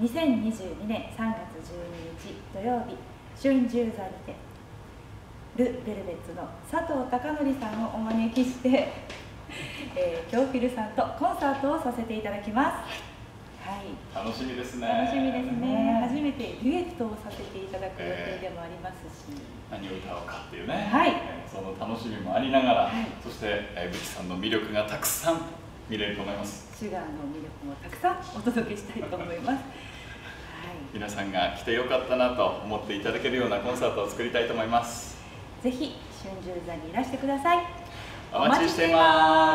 2022年3月12日土曜日春秋座にてル・ベルベッツの佐藤貴則さんをお招きして、えー、キョーフィルさんとコンサートをさせていただきます。はい、楽しみですね。楽しみですね。初めてデュエットをさせていただく予定でもありますし、何を歌おうかっていうね、はい。えーその楽しみもありながら、はい。そして、えー、ブチさんの魅力がたくさん見れると思います。シュガーの魅力もたくさんお届けしたいと思います。はい。皆さんが来てよかったなと思っていただけるようなコンサートを作りたいと思いますぜひ春秋座にいらしてください。お待ちしています